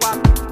Bye.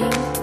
Living,